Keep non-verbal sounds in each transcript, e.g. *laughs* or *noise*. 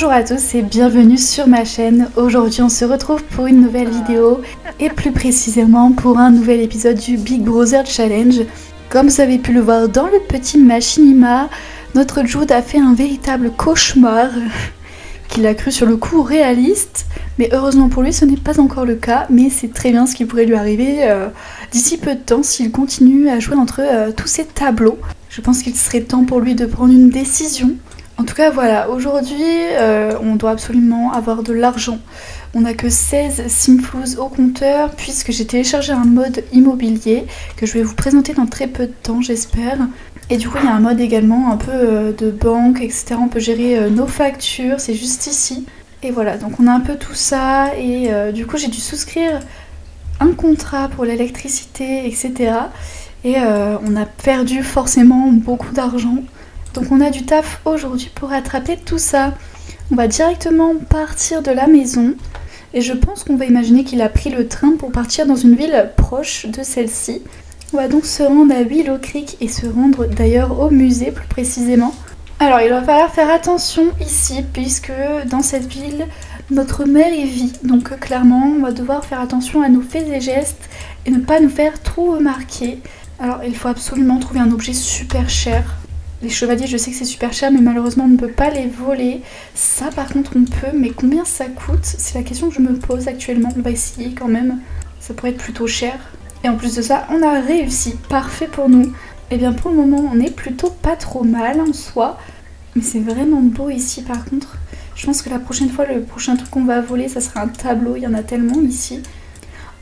Bonjour à tous et bienvenue sur ma chaîne. Aujourd'hui on se retrouve pour une nouvelle vidéo et plus précisément pour un nouvel épisode du Big Brother Challenge. Comme vous avez pu le voir dans le petit machinima, notre Jude a fait un véritable cauchemar *laughs* qu'il a cru sur le coup réaliste. Mais heureusement pour lui ce n'est pas encore le cas, mais c'est très bien ce qui pourrait lui arriver euh, d'ici peu de temps s'il continue à jouer entre euh, tous ces tableaux. Je pense qu'il serait temps pour lui de prendre une décision. En tout cas, voilà, aujourd'hui, euh, on doit absolument avoir de l'argent. On n'a que 16 simflouz au compteur puisque j'ai téléchargé un mode immobilier que je vais vous présenter dans très peu de temps, j'espère. Et du coup, il y a un mode également un peu euh, de banque, etc. On peut gérer euh, nos factures, c'est juste ici. Et voilà, donc on a un peu tout ça. Et du coup, j'ai dû souscrire un contrat pour l'électricité, etc. Et on a perdu forcément beaucoup d'argent. Donc on a du taf aujourd'hui pour rattraper tout ça. On va directement partir de la maison. Et je pense qu'on va imaginer qu'il a pris le train pour partir dans une ville proche de celle-ci. On va donc se rendre à Willow Creek et se rendre d'ailleurs au musée plus précisément. Alors il va falloir faire attention ici puisque dans cette ville notre mère y vit. Donc clairement on va devoir faire attention à nos faits et gestes et ne pas nous faire trop remarquer. Alors il faut absolument trouver un objet super cher. Les chevaliers, je sais que c'est super cher, mais malheureusement, on ne peut pas les voler. Ça, par contre, on peut. Mais combien ça coûte? C'est la question que je me pose actuellement. On va essayer quand même. Ça pourrait être plutôt cher. Et en plus de ça, on a réussi. Parfait pour nous. Et eh bien, pour le moment, on est plutôt pas trop mal en soi. Mais c'est vraiment beau ici, par contre. Je pense que la prochaine fois, le prochain truc qu'on va voler, ça sera un tableau. Il y en a tellement ici.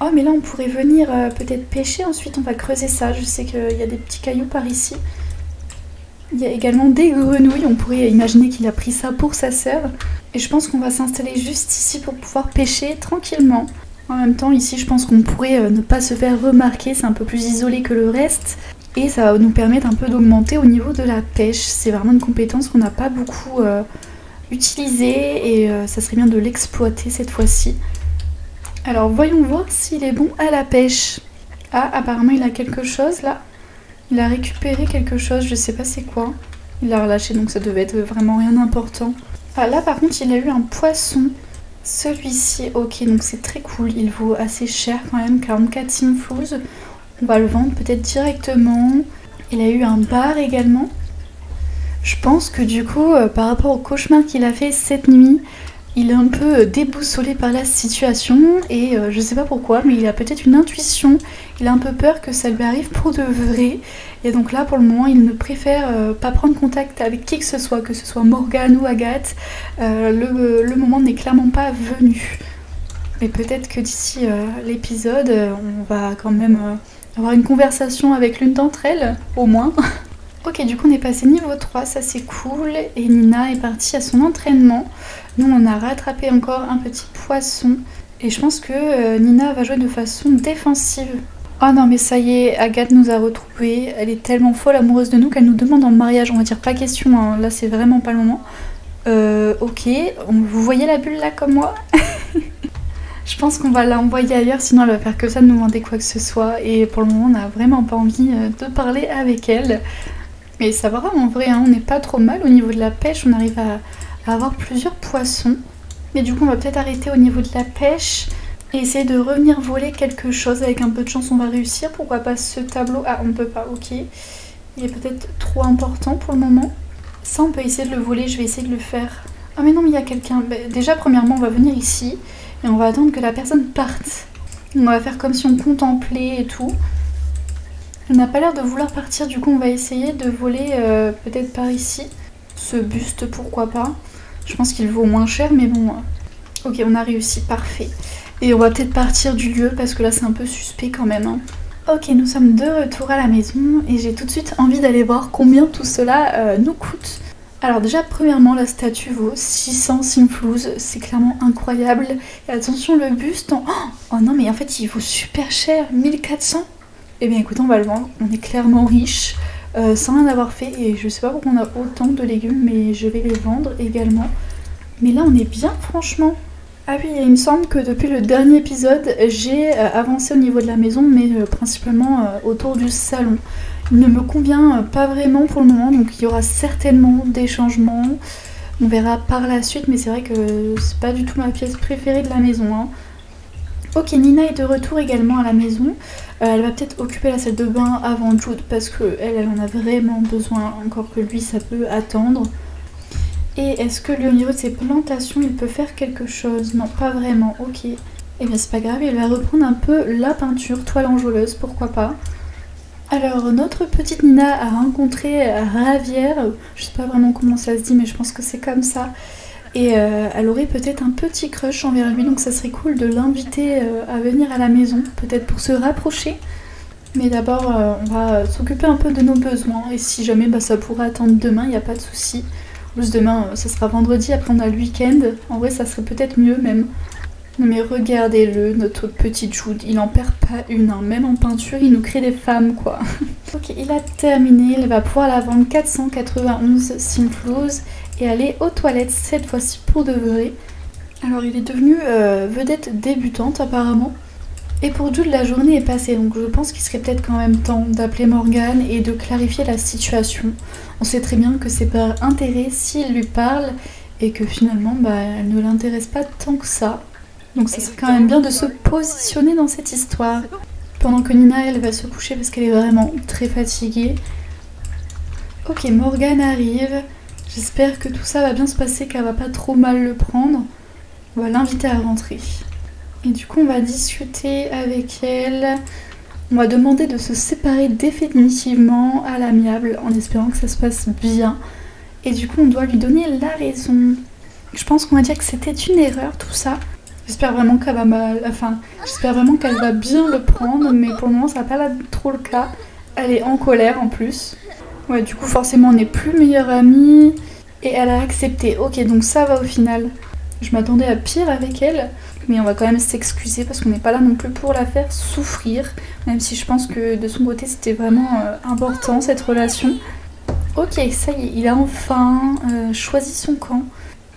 Oh, mais là, on pourrait venir euh, peut-être pêcher. Ensuite, on va creuser ça. Je sais qu'il y a des petits cailloux par ici. Il y a également des grenouilles, on pourrait imaginer qu'il a pris ça pour sa sœur. Et je pense qu'on va s'installer juste ici pour pouvoir pêcher tranquillement. En même temps, ici, je pense qu'on pourrait euh, ne pas se faire remarquer, c'est un peu plus isolé que le reste. Et ça va nous permettre un peu d'augmenter au niveau de la pêche. C'est vraiment une compétence qu'on n'a pas beaucoup euh, utilisée et euh, ça serait bien de l'exploiter cette fois-ci. Alors voyons voir s'il est bon à la pêche. Ah, apparemment il a quelque chose là. Il a récupéré quelque chose, je sais pas c'est quoi. Il l'a relâché donc ça devait être vraiment rien d'important. Ah là par contre il a eu un poisson. Celui-ci, ok donc c'est très cool, il vaut assez cher quand même, 44 simflouz. On va le vendre peut-être directement. Il a eu un bar également. Je pense que du coup, euh, par rapport au cauchemar qu'il a fait cette nuit, il est un peu euh, déboussolé par la situation et euh, je sais pas pourquoi, mais il a peut-être une intuition. Il a un peu peur que ça lui arrive pour de vrai. Et donc là, pour le moment, il ne préfère euh, pas prendre contact avec qui que ce soit, que ce soit Morgane ou Agathe. le, moment n'est clairement pas venu. Mais peut-être que d'ici l'épisode, on va quand même avoir une conversation avec l'une d'entre elles, au moins. *laughs* Ok, du coup on est passé niveau 3, ça c'est cool. Et Nina est partie à son entraînement. Nous on a rattrapé encore un petit poisson. Et je pense que euh, Nina va jouer de façon défensive. Oh non mais ça y est, Agathe nous a retrouvés. Elle est tellement folle amoureuse de nous qu'elle nous demande en mariage. On va dire pas question, hein. là c'est vraiment pas le moment. Euh, ok, vous voyez la bulle là comme moi? *laughs* Je pense qu'on va l'envoyer ailleurs, sinon elle va faire que ça de nous demander quoi que ce soit. Et pour le moment, on n'a vraiment pas envie euh, de parler avec elle. Mais ça va en vrai, hein, on n'est pas trop mal au niveau de la pêche, on arrive à, avoir plusieurs poissons. Mais du coup on va peut-être arrêter au niveau de la pêche et essayer de revenir voler quelque chose. Avec un peu de chance on va réussir, pourquoi pas ce tableau? Ah on peut pas, ok. Il est peut-être trop important pour le moment. Ça on peut essayer de le voler, je vais essayer de le faire. Ah mais non mais il y a quelqu'un. Bah, déjà premièrement on va venir ici et on va attendre que la personne parte. On va faire comme si on contemplait et tout. Elle n'a pas l'air de vouloir partir, du coup on va essayer de voler euh, peut-être par ici. Ce buste, pourquoi pas. Je pense qu'il vaut moins cher, mais bon. Euh, ok, on a réussi, parfait. Et on va peut-être partir du lieu parce que là c'est un peu suspect quand même. Hein. Ok, nous sommes de retour à la maison et j'ai tout de suite envie d'aller voir combien tout cela euh, nous coûte. Alors déjà, premièrement, la statue vaut 600 simflouz, c'est clairement incroyable. Et attention, le buste, oh, oh non mais en fait il vaut super cher, 1400 eh bien écoute, on va le vendre. On est clairement riche euh, sans rien avoir fait. Et je sais pas pourquoi on a autant de légumes, mais je vais les vendre également. Mais là, on est bien, franchement. Ah oui, il me semble que depuis le dernier épisode, j'ai euh, avancé au niveau de la maison, mais euh, principalement autour du salon. Il ne me convient pas vraiment pour le moment, donc il y aura certainement des changements. On verra par la suite, mais c'est vrai que c'est pas du tout ma pièce préférée de la maison. Hein. Ok, Nina est de retour également à la maison. Euh, elle va peut-être occuper la salle de bain avant Jude parce qu'elle, elle en a vraiment besoin, encore que lui, ça peut attendre. Et est-ce que lui, au niveau de ses plantations, il peut faire quelque chose? Non, pas vraiment. Ok. Eh bien, c'est pas grave, il va reprendre un peu la peinture, toile enjôleuse, pourquoi pas. Alors, notre petite Nina a rencontré Ravière, je sais pas vraiment comment ça se dit, mais je pense que c'est comme ça. Et euh, elle aurait peut-être un petit crush envers lui, donc ça serait cool de l'inviter euh, à venir à la maison, peut-être pour se rapprocher. Mais d'abord, euh, on va s'occuper un peu de nos besoins, et si jamais bah, ça pourrait attendre demain, il n'y a pas de souci. Juste demain, ça sera vendredi, après on a le week-end. En vrai, ça serait peut-être mieux même. Mais regardez-le, notre petit Jude, il en perd pas une, hein. même en peinture, il nous crée des femmes quoi. *laughs* ok, il a terminé, il va pouvoir la vendre 491 Simflows et aller aux toilettes cette fois-ci pour de vrai. Alors il est devenu euh, vedette débutante apparemment. Et pour Jude, la journée est passée, donc je pense qu'il serait peut-être quand même temps d'appeler Morgane et de clarifier la situation. On sait très bien que c'est par intérêt s'il lui parle et que finalement bah, elle ne l'intéresse pas tant que ça. Donc ça serait quand même bien de se positionner dans cette histoire. Pendant que Nina, elle va se coucher parce qu'elle est vraiment très fatiguée. Ok, Morgane arrive. J'espère que tout ça va bien se passer, qu'elle va pas trop mal le prendre. On va l'inviter à rentrer. Et du coup, on va discuter avec elle. On va demander de se séparer définitivement à l'amiable en espérant que ça se passe bien. Et du coup, on doit lui donner la raison. Je pense qu'on va dire que c'était une erreur tout ça. J'espère vraiment qu'elle va. Enfin, j'espère vraiment qu'elle va bien le prendre, mais pour le moment, ça n'a pas trop le cas. Elle est en colère en plus. Ouais, du coup, forcément, on n'est plus meilleure amie. Et elle a accepté. Ok, donc ça va au final. Je m'attendais à pire avec elle. Mais on va quand même s'excuser parce qu'on n'est pas là non plus pour la faire souffrir. Même si je pense que de son côté, c'était vraiment euh, important cette relation. Ok, ça y est, il a enfin euh, choisi son camp.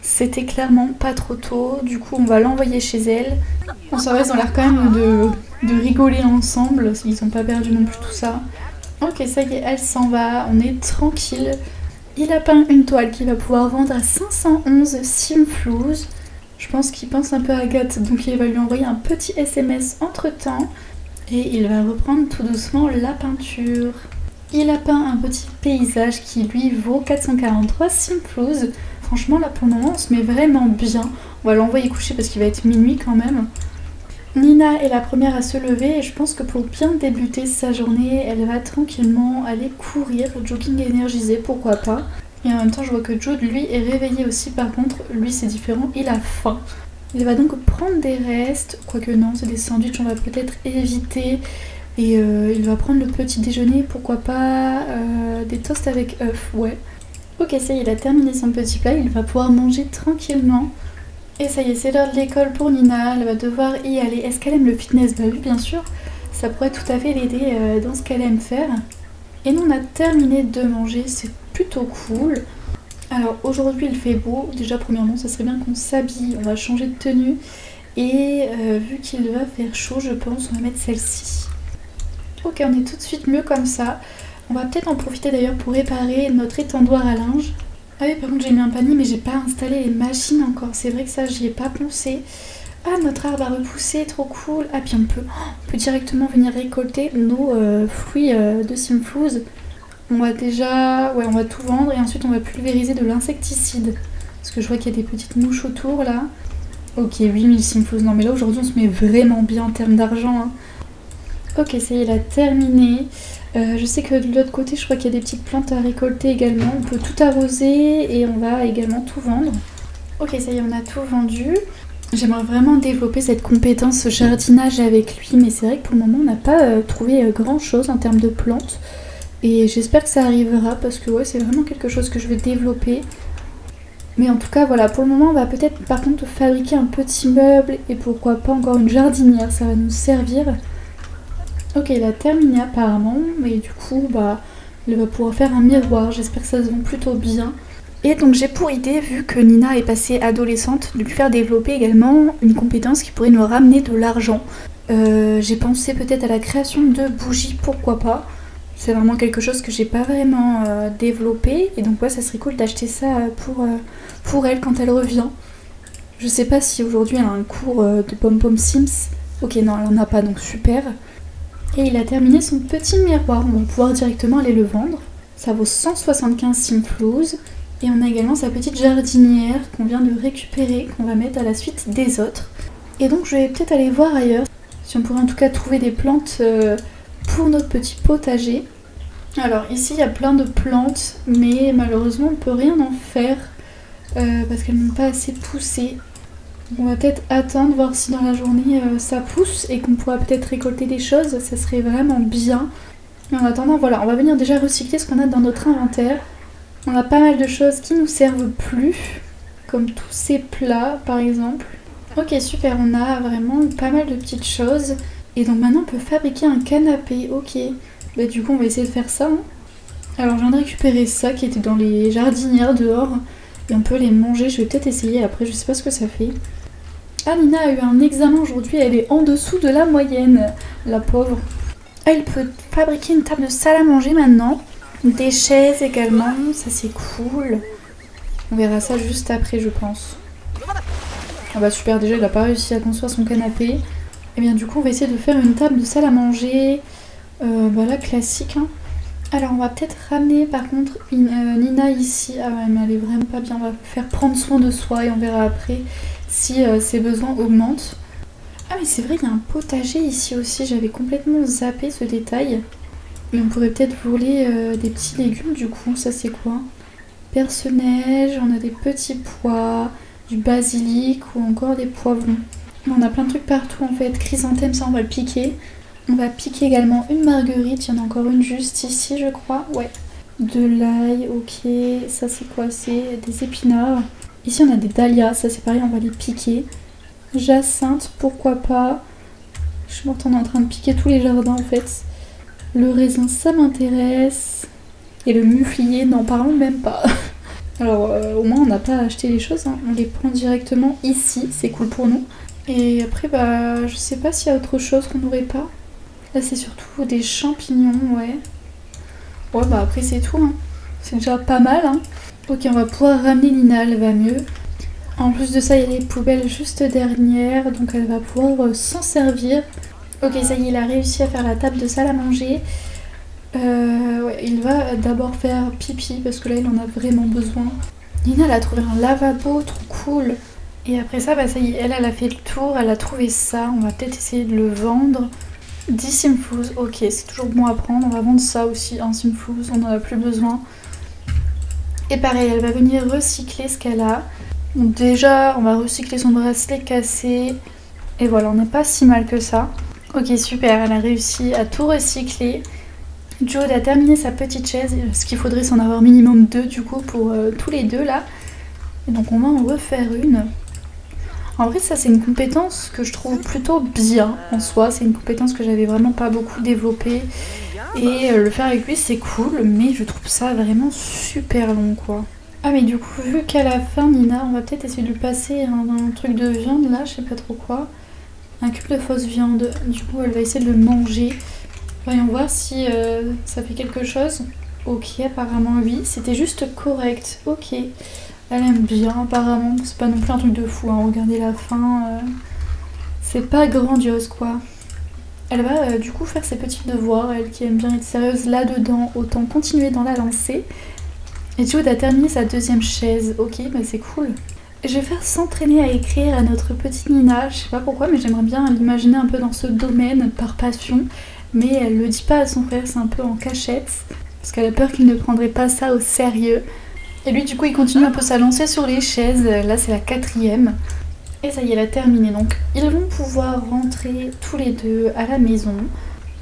C'était clairement pas trop tôt, du coup on va l'envoyer chez elle. Ça va, ils ont l'air quand même de, rigoler ensemble, ils ont pas perdu non plus tout ça. Ok, ça y est, elle s'en va, on est tranquille. Il a peint une toile qu'il va pouvoir vendre à 511 simflouz. Je pense qu'il pense un peu à Agathe, donc il va lui envoyer un petit SMS entre temps. Et il va reprendre tout doucement la peinture. Il a peint un petit paysage qui lui vaut 443 simflouz. Franchement, là pour le moment, on se met vraiment bien. On va l'envoyer coucher parce qu'il va être minuit quand même. Nina est la première à se lever et je pense que pour bien débuter sa journée, elle va tranquillement aller courir, jogging énergisé, pourquoi pas. Et en même temps, je vois que Jude, lui, est réveillé aussi. Par contre, lui, c'est différent, il a faim. Il va donc prendre des restes, quoique non, c'est des sandwichs, on va peut-être éviter. Et euh, il va prendre le petit déjeuner, pourquoi pas euh, des toasts avec œufs, ouais. Ok, ça il a terminé son petit plat, il va pouvoir manger tranquillement. Et ça y est, c'est l'heure de l'école pour Nina, elle va devoir y aller. Est-ce qu'elle aime le fitness Bah oui, bien sûr, ça pourrait tout à fait l'aider euh, dans ce qu'elle aime faire. Et nous, on a terminé de manger, c'est plutôt cool. Alors aujourd'hui, il fait beau. Déjà, premièrement, ça serait bien qu'on s'habille, on va changer de tenue. Et euh, vu qu'il va faire chaud, je pense, on va mettre celle-ci. Ok, on est tout de suite mieux comme ça. On va peut-être en profiter d'ailleurs pour réparer notre étendoir à linge. Ah oui, par contre, j'ai mis un panier, mais j'ai pas installé les machines encore. C'est vrai que ça, j'y ai pas pensé. Ah, notre arbre a repoussé, trop cool. Ah, puis on peut, peut directement venir récolter nos euh, fruits euh, de Simflouz. On va déjà, ouais, on va tout vendre et ensuite on va pulvériser de l'insecticide. Parce que je vois qu'il y a des petites mouches autour là. Ok, 8000 Simflouz. Non, mais là aujourd'hui, on se met vraiment bien en termes d'argent. Hein. Ok, ça y est, il a terminé. Euh, je sais que de l'autre côté, je crois qu'il y a des petites plantes à récolter également. On peut tout arroser et on va également tout vendre. Ok, ça y est, on a tout vendu. J'aimerais vraiment développer cette compétence jardinage avec lui, mais c'est vrai que pour le moment, on n'a pas euh, trouvé euh, grand chose en termes de plantes. Et j'espère que ça arrivera parce que ouais, c'est vraiment quelque chose que je vais développer. Mais en tout cas, voilà, pour le moment, on va peut-être par contre fabriquer un petit meuble et pourquoi pas encore une jardinière, ça va nous servir. Ok, il a terminé apparemment, mais du coup, bah, il va pouvoir faire un miroir. J'espère que ça se vend plutôt bien. Et donc j'ai pour idée, vu que Nina est passée adolescente, de lui faire développer également une compétence qui pourrait nous ramener de l'argent. Euh, j'ai pensé peut-être à la création de bougies, pourquoi pas. C'est vraiment quelque chose que j'ai pas vraiment euh, développé et donc ouais ça serait cool d'acheter ça pour, euh, pour elle quand elle revient. Je sais pas si aujourd'hui elle a un cours de Pom Pom Sims. Ok, non, elle en a pas, donc super. Et il a terminé son petit miroir. On va pouvoir directement aller le vendre. Ça vaut 175 simflouz. Et on a également sa petite jardinière qu'on vient de récupérer, qu'on va mettre à la suite des autres. Et donc je vais peut-être aller voir ailleurs, si on pourrait en tout cas trouver des plantes euh, pour notre petit potager. Alors ici il y a plein de plantes, mais malheureusement on peut rien en faire euh, parce qu'elles n'ont pas assez poussé. On va peut-être attendre, voir si dans la journée euh, ça pousse et qu'on pourra peut-être récolter des choses, ça serait vraiment bien. Mais en attendant, voilà, on va venir déjà recycler ce qu'on a dans notre inventaire. On a pas mal de choses qui nous servent plus, comme tous ces plats par exemple. Ok, super, on a vraiment pas mal de petites choses. Et donc maintenant on peut fabriquer un canapé, ok. Bah du coup on va essayer de faire ça. Hein. Alors je viens de récupérer ça qui était dans les jardinières dehors. Et on peut les manger, je vais peut-être essayer après, je sais pas ce que ça fait. Nina a eu un examen aujourd'hui, elle est en dessous de la moyenne, la pauvre. Elle peut fabriquer une table de salle à manger maintenant. Des chaises également, ça c'est cool. On verra ça juste après je pense. Ah bah super, déjà il a pas réussi à construire son canapé. Et eh bien du coup on va essayer de faire une table de salle à manger. Euh, bah classique. Hein. Alors on va peut-être ramener par contre euh, Nina ici. Ah ouais mais elle est vraiment pas bien. On va faire prendre soin de soi et on verra après si euh, ses besoins augmentent. Ah mais c'est vrai il y a un potager ici aussi. J'avais complètement zappé ce détail. Et on pourrait peut-être voler euh, des petits légumes du coup. Ça c'est quoi? Perce-neige, on a des petits pois du basilic ou encore des poivrons. On a plein de trucs partout en fait. Chrysanthème, ça on va le piquer. On va piquer également une marguerite. Il y en a encore une juste ici, je crois. Ouais. De l'ail, ok. Ça c'est quoi? C'est des épinards. Ici on a des dahlias. Ça c'est pareil, on va les piquer. Jacinthe, pourquoi pas? Je suis morte en train de piquer tous les jardins en fait. Le raisin, ça m'intéresse. Et le muflier, n'en parlons même pas. *laughs* Alors euh, au moins on n'a pas à acheter les choses, hein. on les prend directement ici, c'est cool pour nous. Et après bah je sais pas s'il y a autre chose qu'on n'aurait pas. Là c'est surtout des champignons, ouais. Ouais bah après c'est tout, hein. C'est déjà pas mal. Hein. Ok on va pouvoir ramener Nina, elle va mieux. En plus de ça il y a les poubelles juste derrière, donc elle va pouvoir euh, s'en servir. Ok ça y est, il a réussi à faire la table de salle à manger. Euh, il va d'abord faire pipi parce que là il en a vraiment besoin. Nina elle a trouvé un lavabo trop cool. Et après ça, bah ça y est, elle, elle a fait le tour, elle a trouvé ça. On va peut-être essayer de le vendre. 10 simflouz, ok, c'est toujours bon à prendre. On va vendre ça aussi, un simflouz, on n'en a plus besoin. Et pareil, elle va venir recycler ce qu'elle a. Donc déjà, on va recycler son bracelet cassé. Et voilà, on n'est pas si mal que ça. Ok, super, elle a réussi à tout recycler. Jode a terminé sa petite chaise, ce qu'il faudrait s'en avoir minimum deux du coup pour euh, tous les deux là. Et donc on va en refaire une. En vrai ça c'est une compétence que je trouve plutôt bien en soi, c'est une compétence que j'avais vraiment pas beaucoup développée. Et euh, le faire avec lui c'est cool, mais je trouve ça vraiment super long quoi. Ah mais du coup vu qu'à la fin Nina, on va peut-être essayer de lui passer un, truc de viande là, je sais pas trop quoi. Un cube de fausse viande, du coup elle va essayer de le manger. Voyons voir si euh, ça fait quelque chose. Ok, apparemment oui. C'était juste correct. Ok. Elle aime bien apparemment. C'est pas non plus un truc de fou. Hein. Regardez la fin. Euh, c'est pas grandiose quoi. Elle va euh, du coup faire ses petits devoirs. Elle qui aime bien être sérieuse là-dedans. Autant continuer dans la lancée. Et Jude a terminé sa deuxième chaise. Ok, bah c'est cool. Je vais faire s'entraîner à écrire à notre petite Nina. Je sais pas pourquoi, mais j'aimerais bien l'imaginer un peu dans ce domaine par passion mais elle le dit pas à son frère, c'est un peu en cachette, parce qu'elle a peur qu'il ne prendrait pas ça au sérieux. Et lui, du coup, il continue un peu sa lancée sur les chaises. Là, c'est la quatrième. Et ça y est, elle a terminé. Donc, ils vont pouvoir rentrer tous les deux à la maison.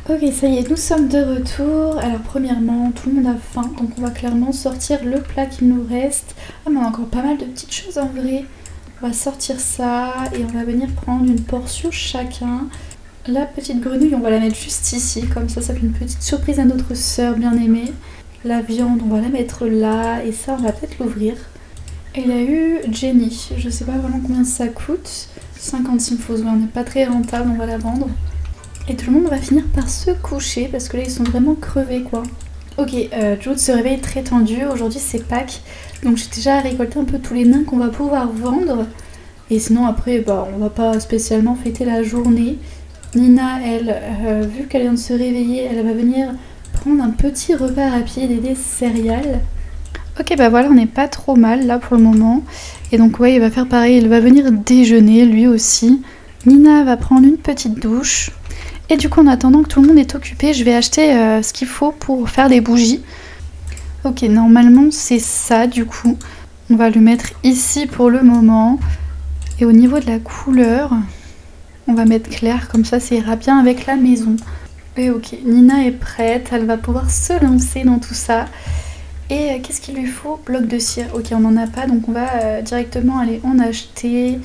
Ok, ça y est, nous sommes de retour. Alors, premièrement, tout le monde a faim. Donc, on va clairement sortir le plat qu'il nous reste. Ah, mais on a encore pas mal de petites choses en vrai. On va sortir ça et on va venir prendre une portion chacun. La petite grenouille, on va la mettre juste ici, comme ça, ça fait une petite surprise à notre sœur bien aimée. La viande, on va la mettre là, et ça, on va peut-être l'ouvrir. Il a eu Jenny, je sais pas vraiment combien ça coûte. 56 fausses, on n'est pas très rentable, on va la vendre. Et tout le monde va finir par se coucher, parce que là, ils sont vraiment crevés, quoi. Ok, euh, Jude se réveille très tendu. Aujourd'hui c'est Pâques. Donc j'ai déjà récolté un peu tous les nains qu'on va pouvoir vendre. Et sinon après, bah, on va pas spécialement fêter la journée. Nina, elle, euh, vu qu'elle vient de se réveiller, elle va venir prendre un petit repas rapide et des céréales. Ok, bah voilà, on n'est pas trop mal là pour le moment. Et donc ouais, il va faire pareil, il va venir déjeuner lui aussi. Nina va prendre une petite douche. Et du coup, en attendant que tout le monde est occupé, je vais acheter euh, ce qu'il faut pour faire des bougies. Ok, normalement c'est ça du coup. On va le mettre ici pour le moment. Et au niveau de la couleur, on va mettre clair, comme ça ça ira bien avec la maison. Et ok, Nina est prête, elle va pouvoir se lancer dans tout ça. Et euh, qu'est-ce qu'il lui faut? Bloc de cire. Ok, on n'en a pas, donc on va euh, directement aller en acheter.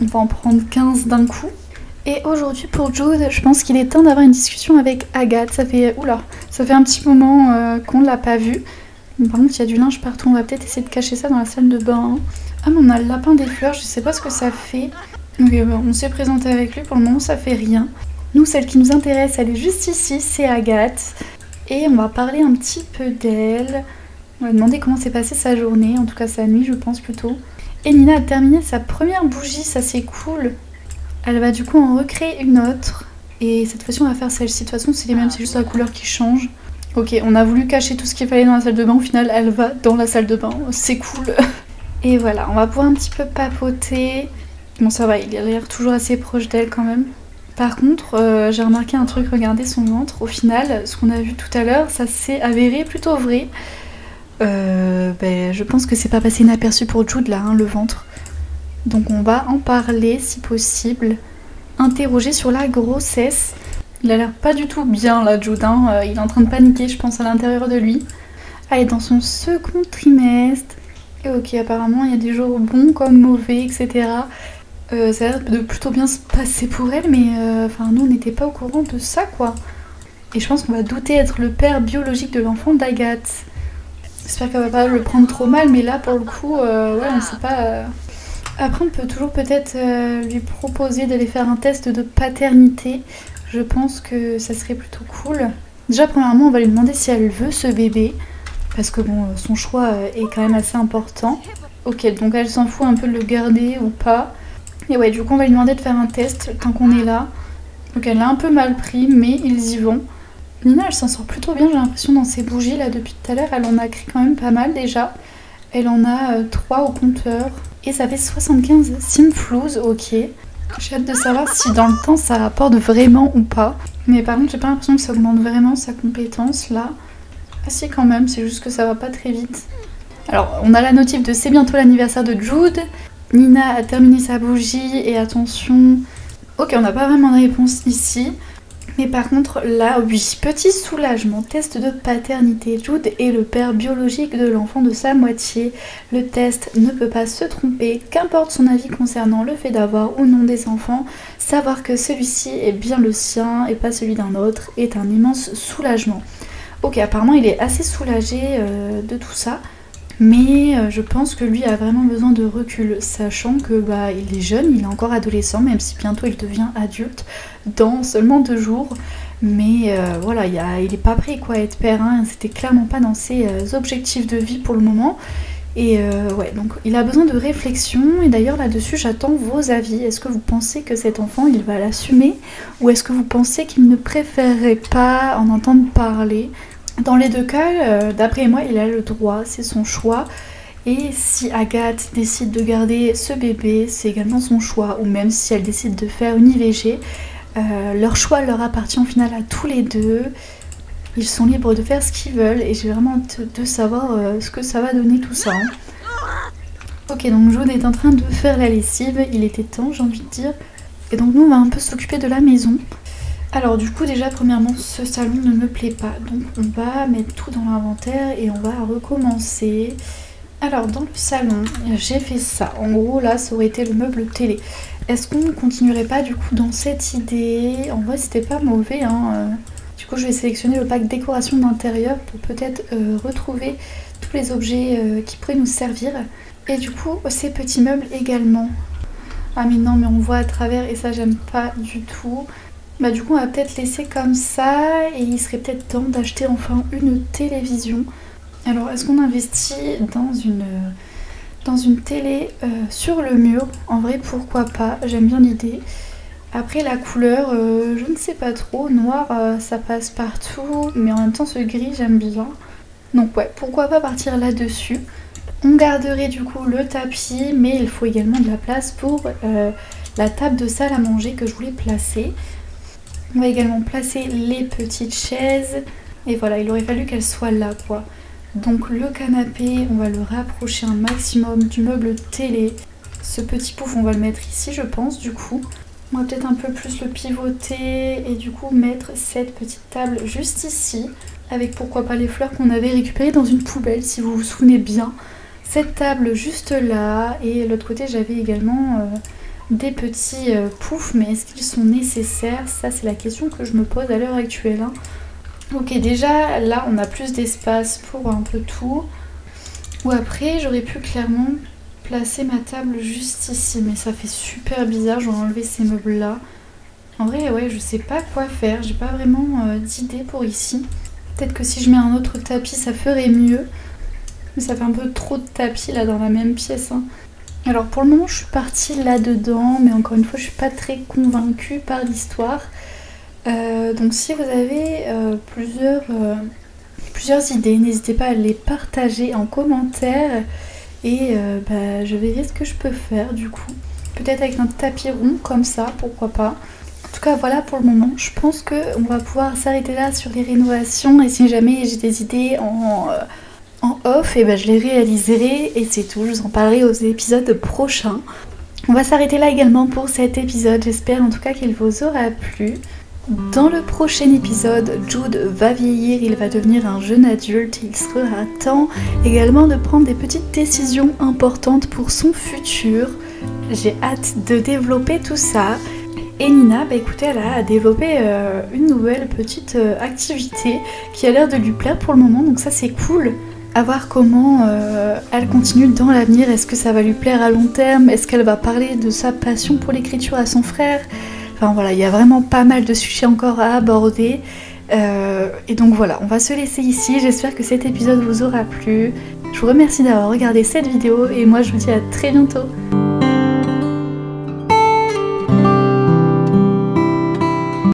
On va en prendre 15 d'un coup. Et aujourd'hui pour Jude, je pense qu'il est temps d'avoir une discussion avec Agathe. Ça fait, un petit moment euh, qu'on ne l'a pas vu. Par contre, il y a du linge partout. On va peut-être essayer de cacher ça dans la salle de bain. Ah, mais on a le lapin des fleurs. Je sais pas ce que ça fait. on s'est présenté avec lui. Pour le moment, ça fait rien. Nous, celle qui nous intéresse, elle est juste ici. C'est Agathe. Et on va parler un petit peu d'elle. On va demander comment s'est passée sa journée. En tout cas, sa nuit, je pense plutôt. Et Nina a terminé sa première bougie. Ça, c'est cool. Elle va du coup en recréer une autre. Et cette fois-ci, on va faire celle-ci. De toute façon, c'est les mêmes, c'est juste la couleur qui change. Ok, on a voulu cacher tout ce qu'il fallait dans la salle de bain. Au final, elle va dans la salle de bain. C'est cool. *laughs* Et voilà, on va pouvoir un petit peu papoter. Bon, ça va, il a l'air toujours assez proche d'elle quand même. Par contre, euh, j'ai remarqué un truc, regardez son ventre. Au final, ce qu'on a vu tout à l'heure, ça s'est avéré plutôt vrai. Euh, ben, je pense que c'est pas passé inaperçu pour Jude là, hein, le ventre. Donc on va en parler si possible. Interroger sur la grossesse. Il a l'air pas du tout bien là, Jude. Hein. Euh, il est en train de paniquer, je pense, à l'intérieur de lui. Elle est dans son second trimestre. Et ok, apparemment, il y a des jours bons comme mauvais, etc. Euh, ça a l'air de plutôt bien se passer pour elle, mais euh, enfin, nous, on n'était pas au courant de ça, quoi. Et je pense qu'on va douter être le père biologique de l'enfant d'Agathe. J'espère qu'elle va pas le prendre trop mal, mais là, pour le coup, ouais, on sait pas après, on peut toujours peut-être euh, lui proposer d'aller faire un test de paternité. Je pense que ça serait plutôt cool. Déjà, premièrement, on va lui demander si elle veut ce bébé. Parce que bon, son choix euh, est quand même assez important. Ok, donc elle s'en fout un peu de le garder ou pas. Et ouais, du coup, on va lui demander de faire un test tant qu'on est là. Donc elle l'a un peu mal pris, mais ils y vont. Nina, elle s'en sort plutôt bien, j'ai l'impression, dans ses bougies, là, depuis tout à l'heure. Elle en a écrit quand même pas mal, déjà. Elle en a 3 euh, au compteur. Et ça fait 75 simflouz, ok. J'ai hâte de savoir si dans le temps ça rapporte vraiment ou pas. Mais par contre, j'ai pas l'impression que ça augmente vraiment sa compétence là. Ah si quand même, c'est juste que ça va pas très vite. Alors, on a la notif de c'est bientôt l'anniversaire de Jude. Nina a terminé sa bougie et attention... Ok, on n'a pas vraiment de réponse ici. Mais par contre, là, oui, petit soulagement, test de paternité. Jude est le père biologique de l'enfant de sa moitié. Le test ne peut pas se tromper, qu'importe son avis concernant le fait d'avoir ou non des enfants, savoir que celui-ci est bien le sien et pas celui d'un autre est un immense soulagement. Ok, apparemment il est assez soulagé euh, de tout ça. Mais euh, je pense que lui a vraiment besoin de recul, sachant que bah, il est jeune, il est encore adolescent, même si bientôt il devient adulte dans seulement deux jours. Mais euh, voilà, il, a, pas prêt quoi à être père, hein. c'était clairement pas dans ses euh, objectifs de vie pour le moment. Et ouais, donc il a besoin de réflexion. Et d'ailleurs là-dessus, j'attends vos avis. Est-ce que vous pensez que cet enfant, il va l'assumer? Ou est-ce que vous pensez qu'il ne préférerait pas en entendre parler? Dans les deux cas, euh, d'après moi, il a le droit, c'est son choix. Et si Agathe décide de garder ce bébé, c'est également son choix. Ou même si elle décide de faire une IVG, euh, leur choix leur appartient au final à tous les deux. Ils sont libres de faire ce qu'ils veulent et j'ai vraiment hâte de savoir euh, ce que ça va donner tout ça. Hein. Ok, donc Jaune est en train de faire la lessive. Il était temps, j'ai envie de dire. Et donc nous, on va un peu s'occuper de la maison. Alors du coup déjà premièrement ce salon ne me plaît pas donc on va mettre tout dans l'inventaire et on va recommencer. Alors dans le salon j'ai fait ça, en gros là ça aurait été le meuble télé. Est-ce qu'on ne continuerait pas du coup dans cette idée? En vrai c'était pas mauvais hein. Euh. Du coup je vais sélectionner le pack décoration d'intérieur pour peut-être euh, retrouver tous les objets euh, qui pourraient nous servir. Et du coup ces petits meubles également. Ah mais non mais on voit à travers et ça j'aime pas du tout. Bah du coup on va peut-être laisser comme ça et il serait peut-être temps d'acheter enfin une télévision. Alors est-ce qu'on investit dans une, dans une télé euh, sur le mur? En vrai pourquoi pas, j'aime bien l'idée. Après la couleur, euh, je ne sais pas trop, noir euh, ça passe partout, mais en même temps ce gris j'aime bien. Donc ouais, pourquoi pas partir là-dessus? On garderait du coup le tapis, mais il faut également de la place pour la table de salle à manger que je voulais placer. On va également placer les petites chaises. Et voilà, il aurait fallu qu'elles soient là, quoi. Donc le canapé, on va le rapprocher un maximum du meuble télé. Ce petit pouf, on va le mettre ici, je pense, du coup. On va peut-être un peu plus le pivoter et du coup mettre cette petite table juste ici. Avec pourquoi pas les fleurs qu'on avait récupérées dans une poubelle, si vous vous souvenez bien. Cette table juste là. Et l'autre côté, j'avais également... Euh, des petits euh, poufs, mais est-ce qu'ils sont nécessaires? Ça, c'est la question que je me pose à l'heure actuelle. Hein. Ok, déjà, là, on a plus d'espace pour un peu tout. Ou après, j'aurais pu clairement placer ma table juste ici, mais ça fait super bizarre, je vais enlever ces meubles-là. En vrai, ouais, je sais pas quoi faire, j'ai pas vraiment euh, d'idée pour ici. Peut-être que si je mets un autre tapis, ça ferait mieux. Mais ça fait un peu trop de tapis là dans la même pièce. Hein. Alors pour le moment je suis partie là-dedans, mais encore une fois je suis pas très convaincue par l'histoire. Euh, donc si vous avez euh, plusieurs, euh, plusieurs idées, n'hésitez pas à les partager en commentaire et bah, je verrai ce que je peux faire du coup. Peut-être avec un tapis rond comme ça, pourquoi pas. En tout cas voilà pour le moment, je pense qu'on va pouvoir s'arrêter là sur les rénovations et si jamais j'ai des idées en en off, et ben je les réaliserai et c'est tout. Je vous en parlerai aux épisodes prochains. On va s'arrêter là également pour cet épisode. J'espère en tout cas qu'il vous aura plu. Dans le prochain épisode, Jude va vieillir, il va devenir un jeune adulte, il sera temps également de prendre des petites décisions importantes pour son futur. J'ai hâte de développer tout ça. Et Nina, bah écoutez, elle a développé euh, une nouvelle petite euh, activité qui a l'air de lui plaire pour le moment, donc ça c'est cool à voir comment euh, elle continue dans l'avenir. Est-ce que ça va lui plaire à long terme? Est-ce qu'elle va parler de sa passion pour l'écriture à son frère? Enfin voilà, il y a vraiment pas mal de sujets encore à aborder. Euh, et donc voilà, on va se laisser ici. J'espère que cet épisode vous aura plu. Je vous remercie d'avoir regardé cette vidéo et moi je vous dis à très bientôt.